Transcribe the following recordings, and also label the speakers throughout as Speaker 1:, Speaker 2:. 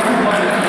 Speaker 1: Thank you.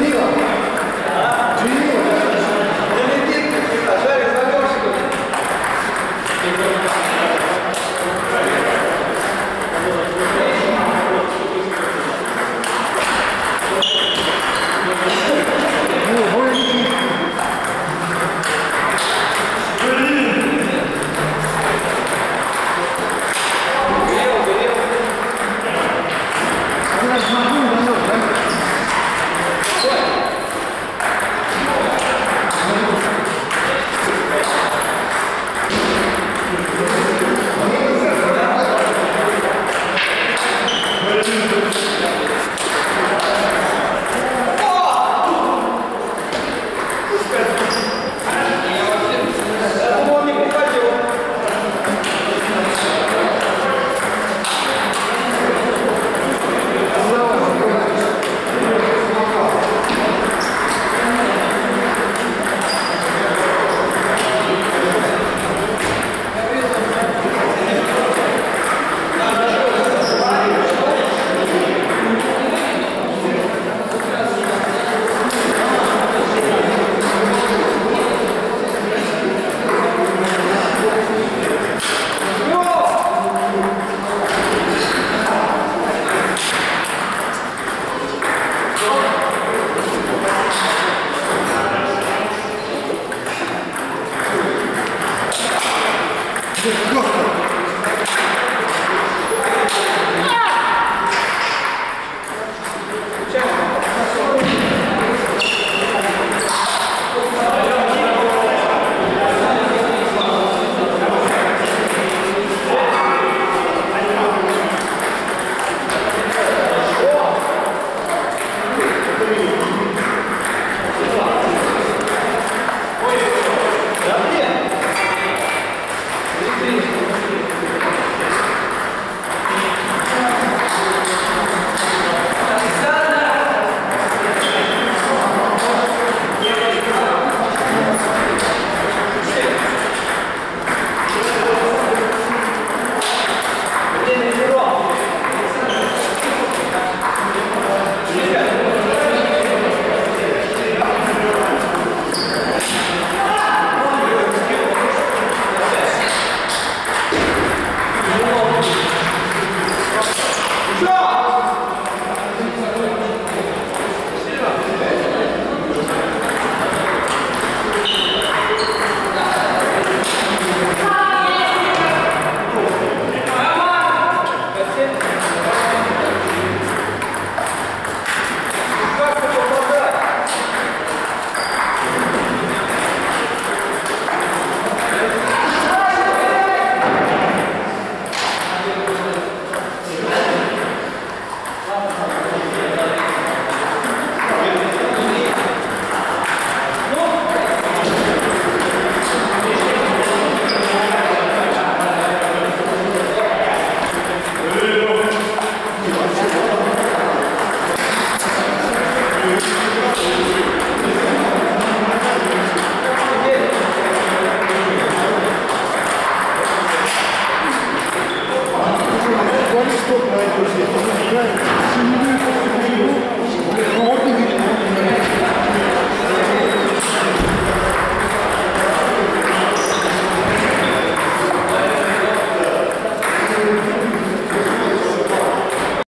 Speaker 1: 胸が